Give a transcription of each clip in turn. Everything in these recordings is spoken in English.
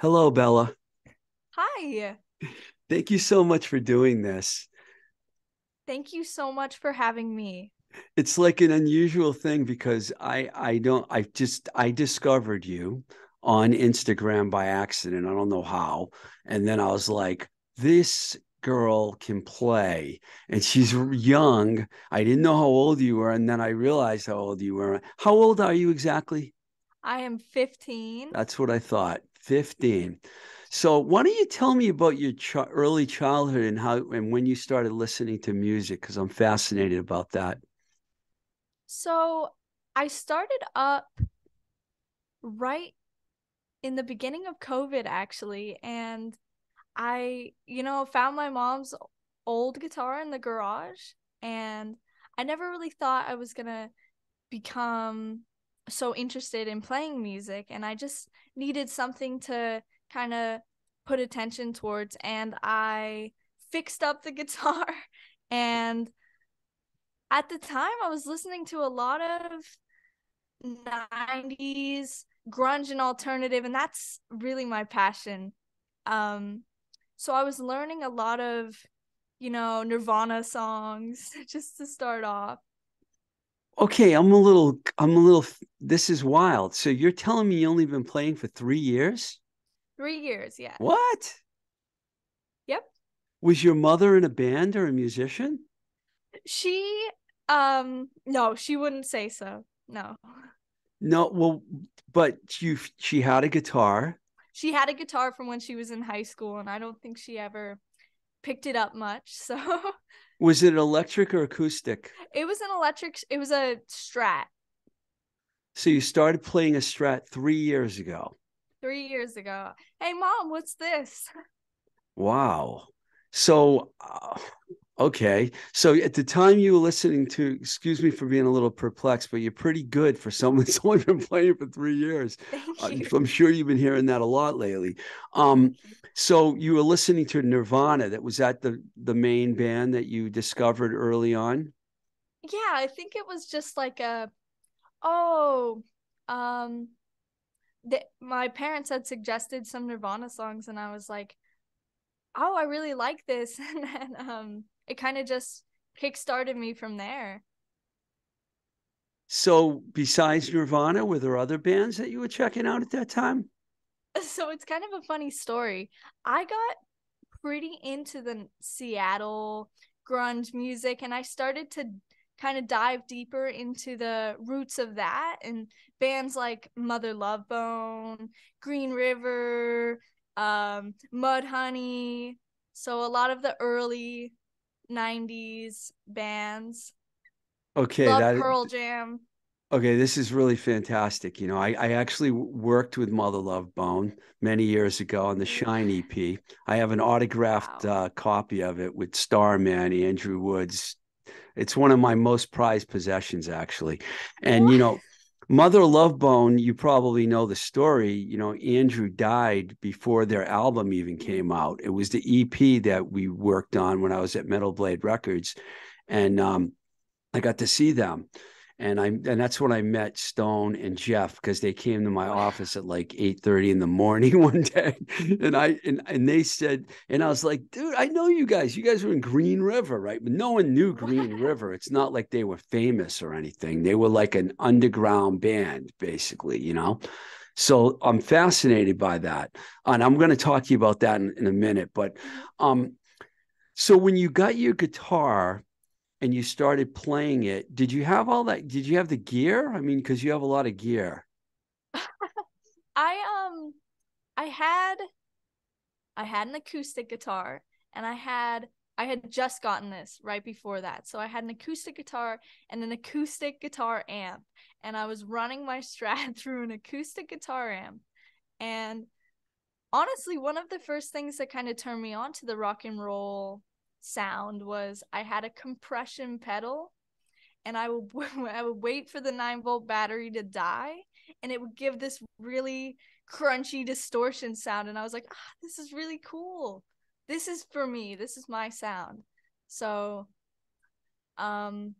Hello, Bella. Hi. Thank you so much for doing this. Thank you so much for having me. It's like an unusual thing because I I don't I just I discovered you on Instagram by accident. I don't know how. And then I was like, this girl can play and she's young. I didn't know how old you were and then I realized how old you were. How old are you exactly? I am 15. That's what I thought. 15. So why don't you tell me about your ch- early childhood and how and when you started listening to music because I'm fascinated about that. So, I started up right in the beginning of COVID actually and I, you know, found my mom's old guitar in the garage and I never really thought I was going to become so interested in playing music and I just needed something to kind of put attention towards and I fixed up the guitar and at the time I was listening to a lot of 90s grunge and alternative and that's really my passion. Um so I was learning a lot of you know Nirvana songs just to start off Okay, I'm a little, I'm a little, this is wild. So you're telling me you only been playing for three years? Three years, yeah. What? Yep. Was your mother in a band or a musician? She, um, no, she wouldn't say so. No. No, well, but you, she had a guitar. She had a guitar from when she was in high school, and I don't think she ever picked it up much. So Was it electric or acoustic? it was an electric, it was a Strat So you started playing a Strat three years ago. three years ago. Hey, mom, what's this? Wow. So, uh, okay. So at the time you were listening to, excuse me for being a little perplexed, but you're pretty good for someone that's only been playing for three years. Thank Uh, you. I'm sure you've been hearing that a lot lately. Um, so you were listening to Nirvana. That was that the the main band that you discovered early on. Yeah, I think it was just like a, oh, um, the, my parents had suggested some Nirvana songs, and I was like, oh, I really like this. And then um it kind of just kickstarted me from there. So besides Nirvana, were there other bands that you were checking out at that time? So it's kind of a funny story. I got pretty into the Seattle grunge music and I started to kind of dive deeper into the roots of that and bands like Mother Love Bone, Green River, um, Mudhoney. So a lot of the early 90s bands. Okay, Love that Pearl Jam. okay, this is really fantastic. You know, I, I actually worked with Mother Love Bone many years ago on the Shine EP. I have an autographed Wow. uh, copy of it with Starman, Andrew Woods. It's one of my most prized possessions, actually. And you know, Mother Love Bone, you probably know the story. You know, Andrew died before their album even came out. It was the EP that we worked on when I was at Metal Blade Records, and um, I got to see them. And I and that's when I met Stone and Jeff because they came to my office at like eight thirty in the morning one day. And I and, and they said, and I was like, dude, I know you guys. You guys were in Green River, right? But no one knew Green. River. It's not like they were famous or anything. They were like an underground band, basically, you know. So I'm fascinated by that. And I'm going to talk to you about that in, in a minute. But um, so when you got your guitar and you started playing it, did you have all that? Did you have the gear? I mean, because you have a lot of gear. I um I had I had an acoustic guitar and I had I had just gotten this right before that. So I had an acoustic guitar and an acoustic guitar amp and I was running my strat through an acoustic guitar amp. And honestly, one of the first things that kind of turned me on to the rock and roll sound was I had a compression pedal and I would I would wait for the 9 volt battery to die and it would give this really crunchy distortion sound and I was like, ah, this is really cool. This is for me. This is my sound. So um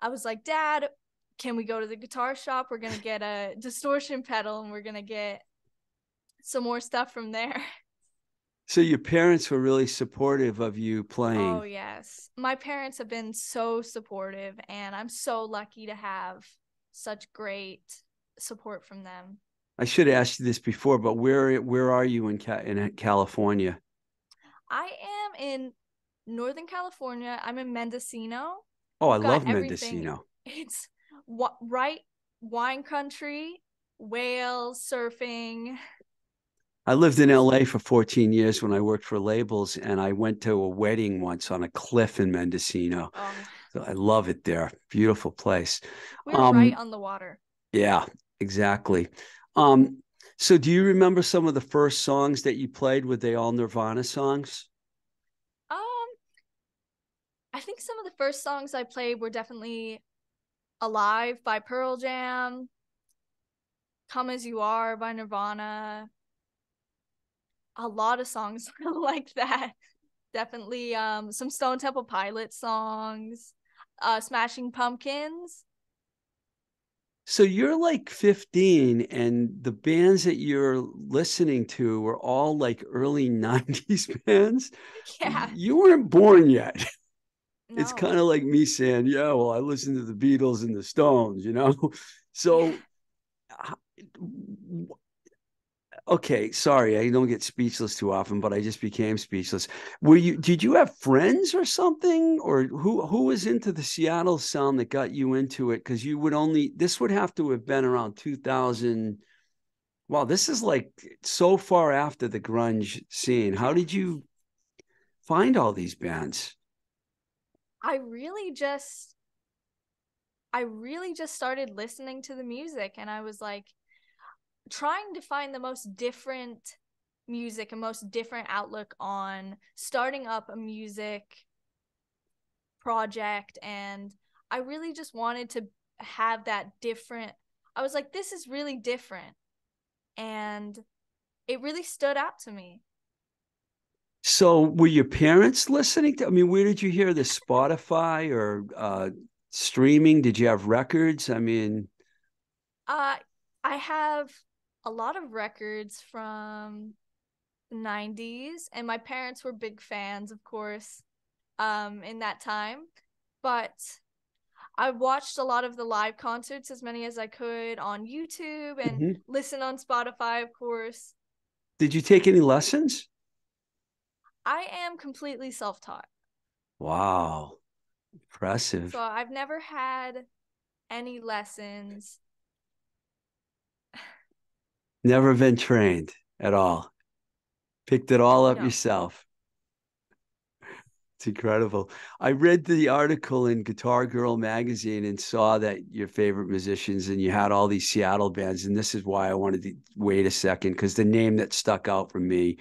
I was like, "Dad, can we go to the guitar shop? We're going to get a distortion pedal and we're going to get some more stuff from there. So your parents were really supportive of you oh, playing. Oh yes. My parents have been so supportive and I'm so lucky to have such great support from them. I should have asked you this before, but where where are you in in uh, California? I am in Northern California. I'm in Mendocino. Oh, I love everything. Mendocino. It's right wine country, whales, surfing. I lived in LA for 14 years when I worked for labels, and I went to a wedding once on a cliff in Mendocino. Oh. So I love it there. Beautiful place. We're um, right on the water. Yeah, exactly. Um, so do you remember some of the first songs that you played? Were they all Nirvana songs? Um, I think some of the first songs I played were definitely Alive by Pearl Jam, Come As You Are by Nirvana, a lot of songs like that. Definitely um some Stone Temple Pilot songs, uh Smashing Pumpkins. So you're like 15 and the bands that you're listening to were all like early 90s bands. Yeah. You weren't born yet. No. It's kind of like me saying, "Yeah, well, I listened to the Beatles and the Stones," you know. So okay, sorry, I don't get speechless too often, but I just became speechless. Were you? Did you have friends or something, or who who was into the Seattle sound that got you into it? Because you would only this would have to have been around two thousand. Wow, this is like so far after the grunge scene. How did you find all these bands? I really just I really just started listening to the music and I was like trying to find the most different music and most different outlook on starting up a music project. And I really just wanted to have that different I was like this is really different. And it really stood out to me. So were your parents listening to I mean where did you hear this? Spotify or uh streaming? Did you have records? I mean uh I have a lot of records from the 90s and my parents were big fans of course um in that time but I watched a lot of the live concerts as many as I could on YouTube and mm-hmm. listen on Spotify of course Did you take any lessons? I am completely self-taught. Wow. Impressive. So I've never had any lessons Never been trained at all. Picked it all up yourself. It's incredible. I read the article in Guitar Girl magazine and saw that your favorite musicians and you had all these Seattle bands. And this is why I wanted to wait a second because the name that stuck out for me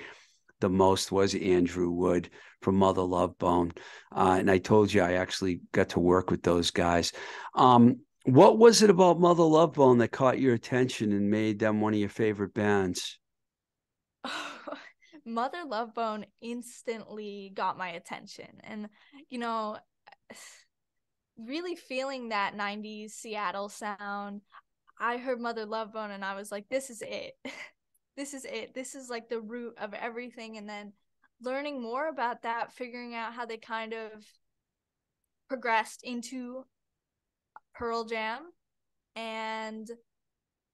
the most was Andrew Wood from Mother Love Bone. Uh, and I told you I actually got to work with those guys. Um, what was it about Mother Love Bone that caught your attention and made them one of your favorite bands? Mother Love Bone instantly got my attention. And, you know, really feeling that 90s Seattle sound. I heard Mother Love Bone and I was like, this is it. this is it. This is like the root of everything. And then learning more about that, figuring out how they kind of progressed into Pearl Jam, and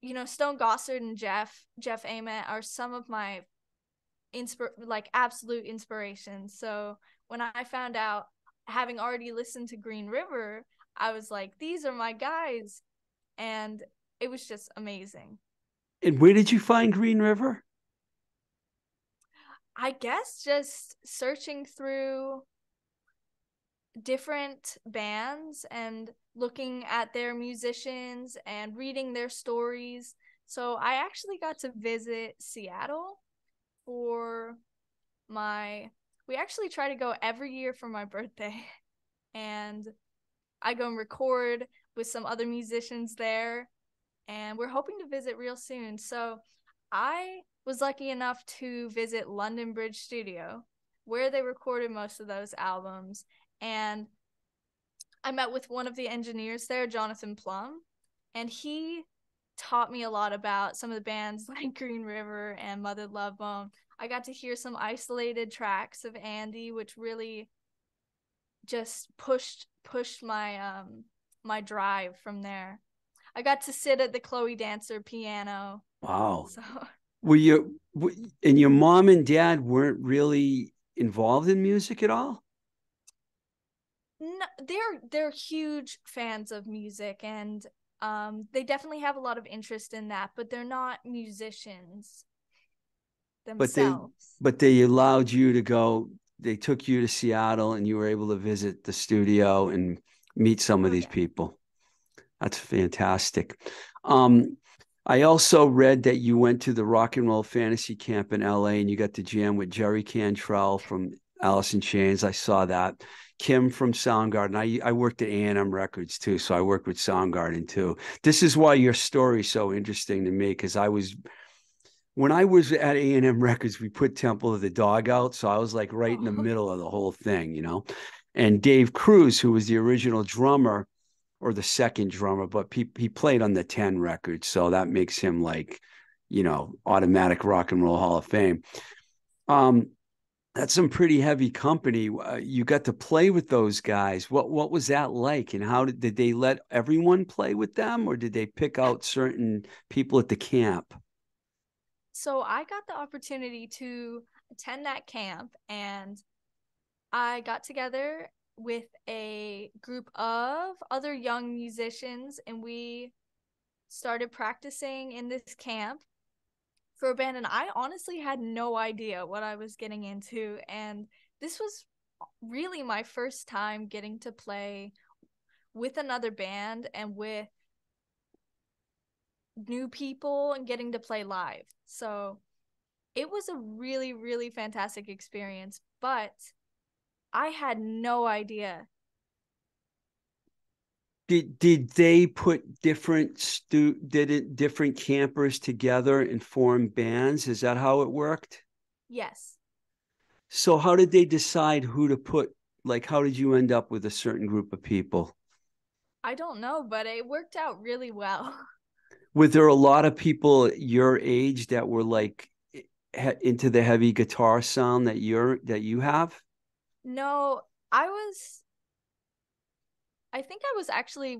you know Stone Gossard and Jeff Jeff Ament are some of my inspir like absolute inspirations. So when I found out, having already listened to Green River, I was like, these are my guys, and it was just amazing. And where did you find Green River? I guess just searching through different bands and looking at their musicians and reading their stories. So I actually got to visit Seattle for my we actually try to go every year for my birthday and I go and record with some other musicians there and we're hoping to visit real soon. So I was lucky enough to visit London Bridge Studio where they recorded most of those albums and I met with one of the engineers there, Jonathan Plum, and he taught me a lot about some of the bands like Green River and Mother Love Bone. I got to hear some isolated tracks of Andy, which really just pushed pushed my um my drive from there. I got to sit at the Chloe Dancer piano. Wow. So were you and your mom and dad weren't really involved in music at all? They're they're huge fans of music and um they definitely have a lot of interest in that, but they're not musicians themselves. But they but they allowed you to go they took you to Seattle and you were able to visit the studio and meet some of oh, these people. That's fantastic. Um, I also read that you went to the Rock and Roll Fantasy Camp in LA and you got to jam with Jerry Cantrell from Alice in Chains. I saw that. Kim from Soundgarden. I, I worked at A&M Records too, so I worked with Soundgarden too. This is why your story's so interesting to me because I was when I was at A&M Records, we put Temple of the Dog out, so I was like right in the uh-huh. middle of the whole thing, you know. And Dave Krusen, who was the original drummer, or the second drummer, but he, he played on the 10 records. So that makes him like, you know, automatic rock and roll Hall of Fame. Um, that's some pretty heavy company. Uh, you got to play with those guys. What what was that like? And how did, did they let everyone play with them, or did they pick out certain people at the camp? So I got the opportunity to attend that camp, and I got together with a group of other young musicians and we started practicing in this camp for a band and I honestly had no idea what I was getting into and this was really my first time getting to play with another band and with new people and getting to play live. So it was a really really fantastic experience, but I had no idea. Did did they put different stu did it different campers together and form bands? Is that how it worked? Yes. So how did they decide who to put like how did you end up with a certain group of people? I don't know, but it worked out really well. Were there a lot of people your age that were like into the heavy guitar sound that you're that you have? No, I was. I think I was actually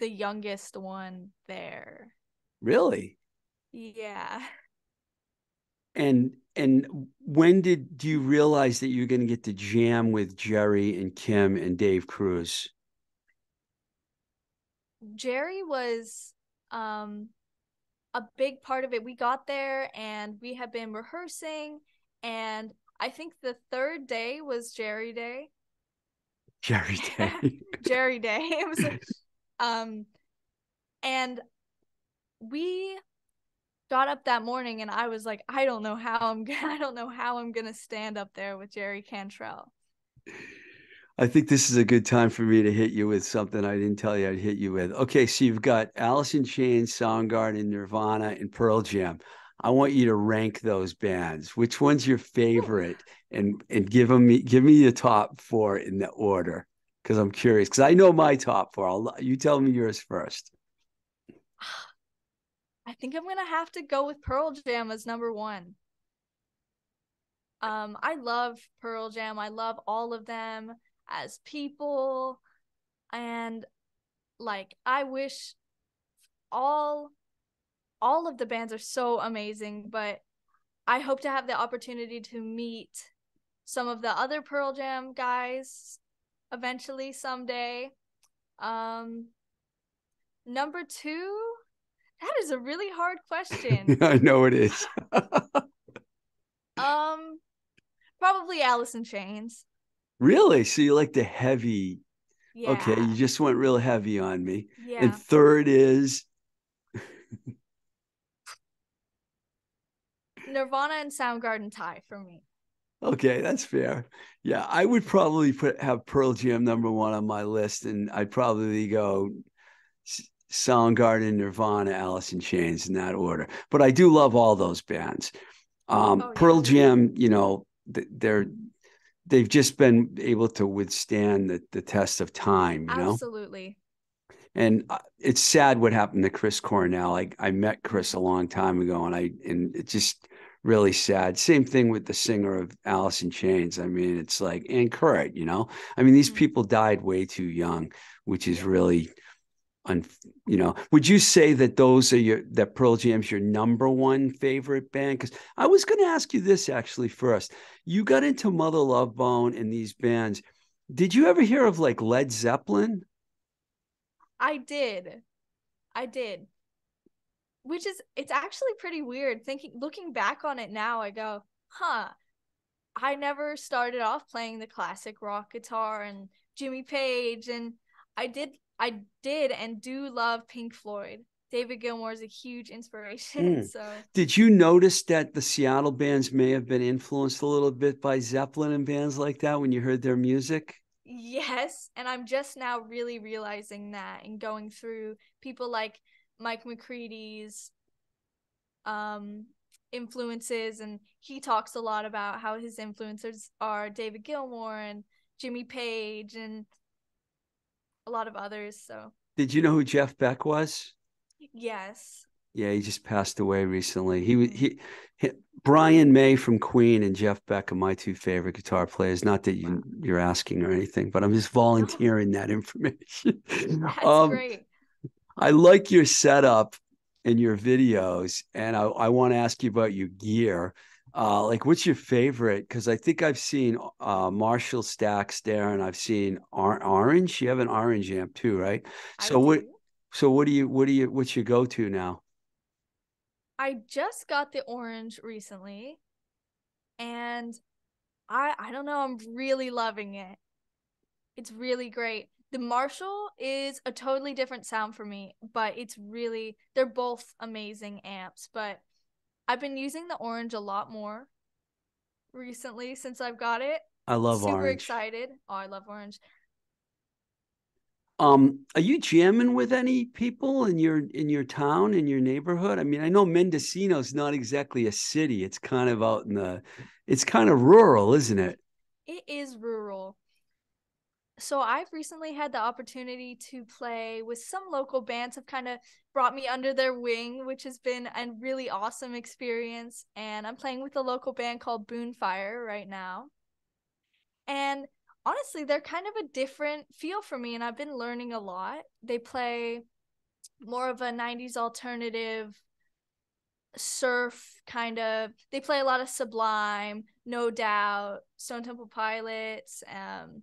the youngest one there. Really? Yeah. And and when did do you realize that you're going to get to jam with Jerry and Kim and Dave Krusen? Jerry was um a big part of it. We got there and we had been rehearsing and I think the third day was Jerry Day. Jerry Day. Jerry Day. It was like, um and we got up that morning and I was like, I don't know how I'm gonna I don't know how I'm gonna stand up there with Jerry Cantrell. I think this is a good time for me to hit you with something I didn't tell you I'd hit you with. Okay, so you've got Alice in Chains, Soundgarden, Nirvana, and Pearl Jam. I want you to rank those bands. Which one's your favorite? And and give them give me the top four in the order because I'm curious because I know my top four. I'll you tell me yours first. I think I'm gonna have to go with Pearl Jam as number one. Um, I love Pearl Jam. I love all of them as people, and like I wish all all of the bands are so amazing, but I hope to have the opportunity to meet some of the other Pearl Jam guys eventually someday. Um number 2, that is a really hard question. I know it is. um probably Alice in Chains. Really? So you like the heavy yeah. Okay, you just went real heavy on me. Yeah. And third is Nirvana and Soundgarden tie for me. Okay, that's fair. Yeah, I would probably put have Pearl Jam number one on my list, and I'd probably go Soundgarden, Nirvana, Alice in Chains in that order. But I do love all those bands. Um, oh, yeah. Pearl Jam, you know, they're they've just been able to withstand the, the test of time. You Absolutely. And uh, it's sad what happened to Chris Cornell. I I met Chris a long time ago, and I and it just really sad. Same thing with the singer of Alice in Chains. I mean, it's like and Kurt. You know, I mean, these Mhm. people died way too young, which is really. Un, you know, would you say that those are your that Pearl Jam's your number one favorite band? Because I was going to ask you this actually first. You got into Mother Love Bone and these bands. Did you ever hear of like Led Zeppelin? I did. I did. Which is it's actually pretty weird thinking looking back on it now I go, "Huh. I never started off playing the classic rock guitar and Jimmy Page and I did I did and do love Pink Floyd. David Gilmour is a huge inspiration, Mm. so Did you notice that the Seattle bands may have been influenced a little bit by Zeppelin and bands like that when you heard their music? Yes, and I'm just now really realizing that and going through people like Mike McCready's um influences and he talks a lot about how his influencers are David Gilmour and Jimmy Page and a lot of others, so Did you know who Jeff Beck was? yes. Yeah, he just passed away recently. He was he, he Brian May from Queen and Jeff Beck are my two favorite guitar players. Not that you you're asking or anything, but I'm just volunteering that information. That's Um, great. I like your setup and your videos, and I, I want to ask you about your gear. Uh, like, what's your favorite? Because I think I've seen uh, Marshall stacks there, and I've seen or- orange. You have an orange amp too, right? I So what? So what do you? What do you? What's your go to now? I just got the orange recently and I I don't know, I'm really loving it. It's really great. The Marshall is a totally different sound for me, but it's really they're both amazing amps, but I've been using the orange a lot more recently since I've got it. I love Super orange. excited. Oh, I love orange. Um, are you jamming with any people in your in your town in your neighborhood? I mean, I know Mendocino's not exactly a city. It's kind of out in the, it's kind of rural, isn't it? It is rural. So I've recently had the opportunity to play with some local bands have kind of brought me under their wing, which has been a really awesome experience. And I'm playing with a local band called Boonfire right now. And honestly, they're kind of a different feel for me and I've been learning a lot. They play more of a 90s alternative surf kind of they play a lot of sublime no doubt stone temple pilots um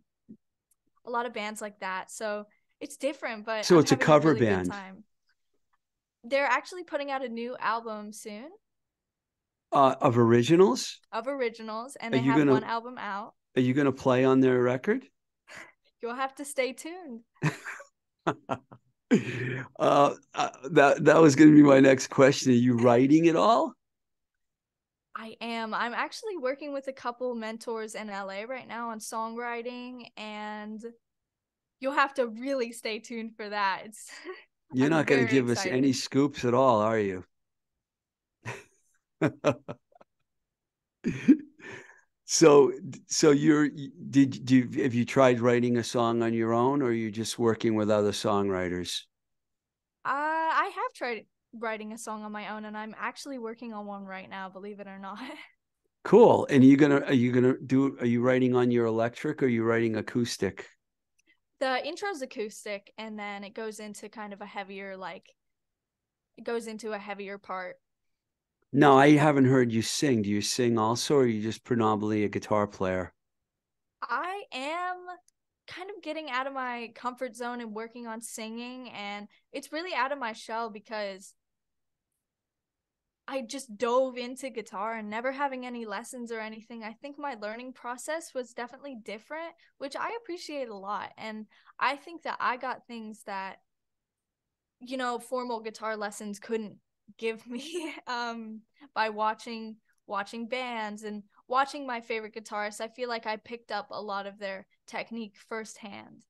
a lot of bands like that so it's different but So I'm it's a cover really band. they're actually putting out a new album soon Uh, of originals? of originals and Are they you have gonna- one album out Are you going to play on their record? you'll have to stay tuned uh, uh, that that was going to be my next question. Are you writing it all? I am. I'm actually working with a couple mentors in LA right now on songwriting, and you'll have to really stay tuned for that. It's You're I'm not going to give us any scoops at all, are you? so, so you're did do you, have you tried writing a song on your own, or are you just working with other songwriters? uh, I have tried writing a song on my own, and I'm actually working on one right now. Believe it or not. Cool. And are you gonna are you gonna do? Are you writing on your electric? or Are you writing acoustic? the intro's acoustic, and then it goes into kind of a heavier, like it goes into a heavier part. No, I haven't heard you sing. Do you sing also, or are you just predominantly a guitar player? I am kind of getting out of my comfort zone and working on singing and it's really out of my shell because I just dove into guitar and never having any lessons or anything. I think my learning process was definitely different, which I appreciate a lot. And I think that I got things that you know, formal guitar lessons couldn't give me um by watching watching bands and watching my favorite guitarists. I feel like I picked up a lot of their technique firsthand.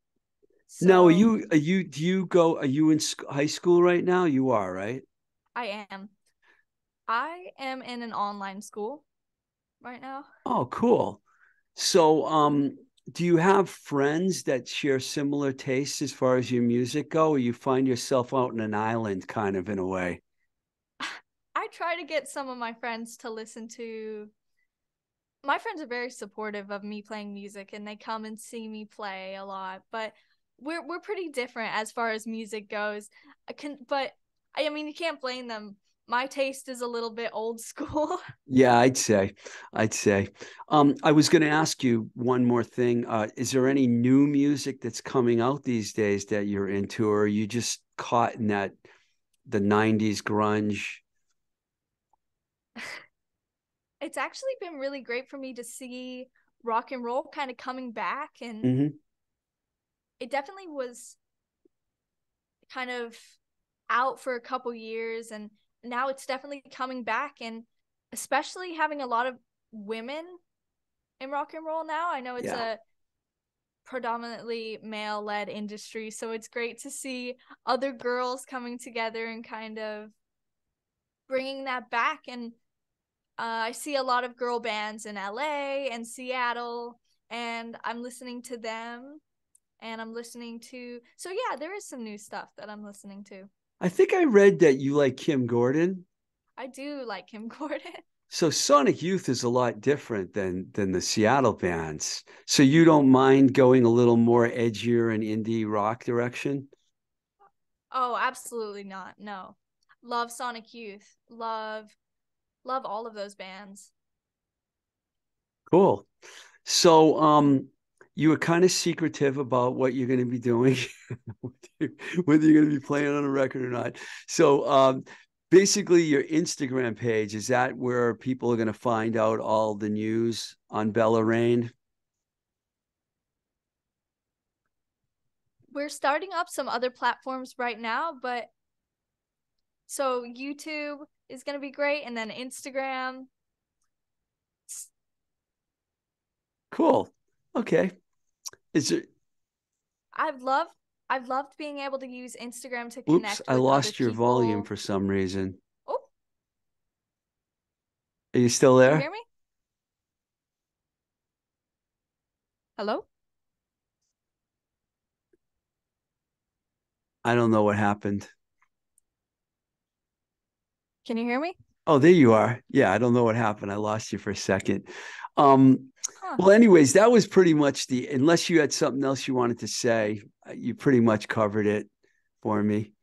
Now, are you are you do you go? Are you in high school right now? You are, right? I am. I am in an online school right now. Oh, cool. So, um, do you have friends that share similar tastes as far as your music go, or you find yourself out in an island kind of in a way? I try to get some of my friends to listen to my friends are very supportive of me playing music and they come and see me play a lot, but we're we're pretty different as far as music goes. I can but I mean you can't blame them. My taste is a little bit old school. Yeah, I'd say. I'd say. Um, I was going to ask you one more thing. Uh, is there any new music that's coming out these days that you're into, or are you just caught in that the '90s grunge? it's actually been really great for me to see rock and roll kind of coming back and hmm it definitely was kind of out for a couple years and now it's definitely coming back and especially having a lot of women in rock and roll now i know it's Yeah. a predominantly male led industry so it's great to see other girls coming together and kind of bringing that back and uh, i see a lot of girl bands in la and seattle and i'm listening to them and i'm listening to so yeah there is some new stuff that i'm listening to I think I read that you like Kim Gordon. i do like kim gordon So Sonic Youth is a lot different than than the Seattle bands. So you don't mind going a little more edgier and indie rock direction? Oh, absolutely not. No. Love Sonic Youth. Love love all of those bands. Cool. So um you were kind of secretive about what you're going to be doing, whether you're going to be playing on a record or not. So um basically your Instagram page, is that where people are going to find out all the news on Bella Rayne? We're starting up some other platforms right now, but so YouTube is going to be great and then Instagram. Cool. Okay. Is it I've loved I've loved being able to use Instagram to connect Oops, I lost your volume for some reason. Oh, Are you still can you there? hear me? Hello? I don't know what happened. Can you hear me? Oh, there you are. Yeah, I don't know what happened. I lost you for a second. Um, Huh. well, anyways, that was pretty much the, unless you had something else you wanted to say, uh, you pretty much covered it for me.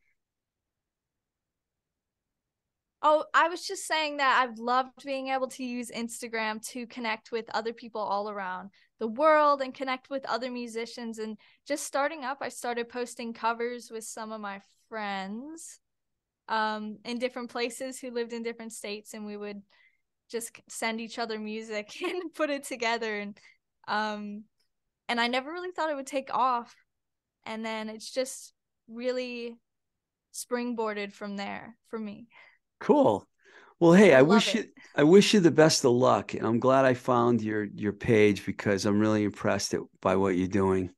Oh, I was just saying that I've loved being able to use Instagram to connect with other people all around the world and connect with other musicians. And just starting up, I started posting covers with some of my friends um, in different places who lived in different states, and we would just send each other music and put it together. And um, and I never really thought it would take off, and then it's just really springboarded from there for me. Cool. Well, hey, I I wish it. you I wish you the best of luck. And I'm glad I found your your page because I'm really impressed by what you're doing.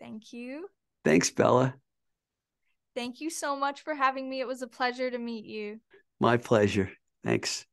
Thank you. Thanks, Bella. Thank you so much for having me. It was a pleasure to meet you. My pleasure. Thanks.